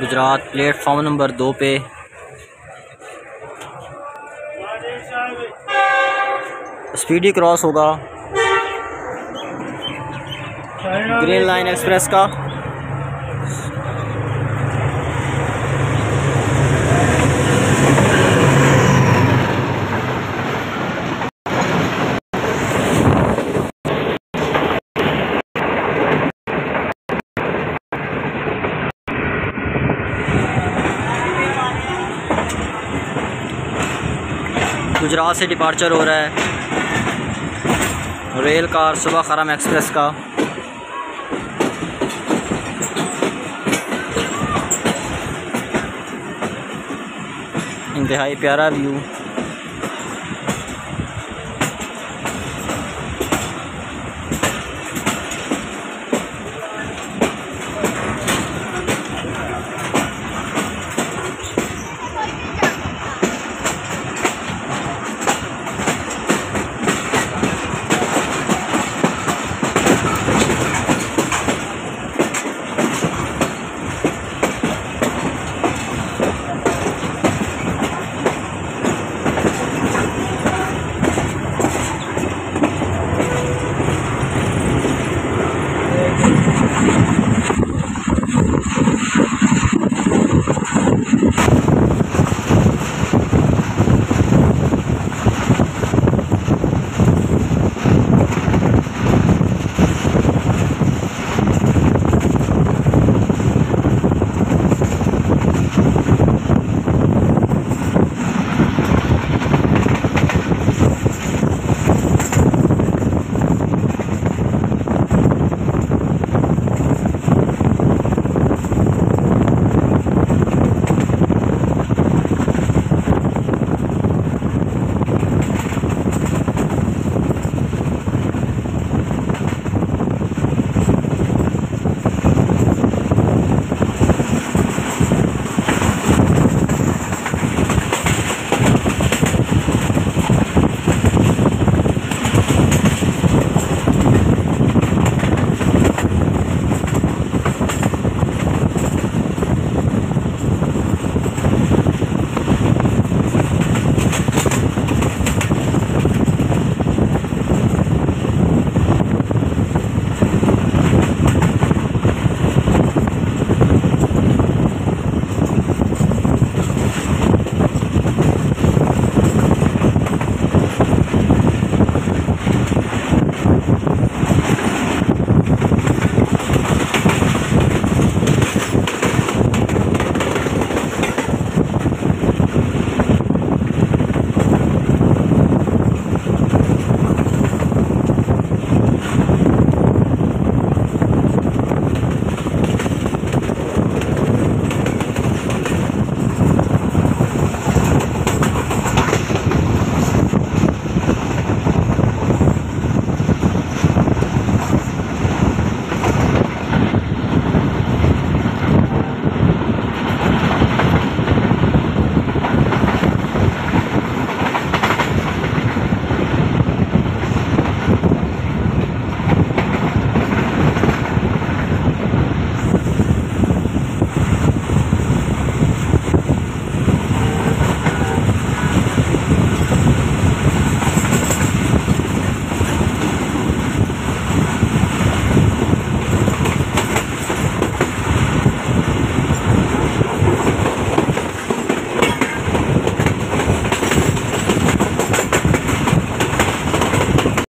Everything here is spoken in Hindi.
गुजरात प्लेटफॉर्म नंबर दो पे। स्पीडी क्रॉस होगा। ग्रीन लाइन एक्सप्रेस का। गुजरात से डिपार्चर हो रहा है। रेल कार सुबह खरम एक्सप्रेस का। इंतहाई प्यारा व्यू।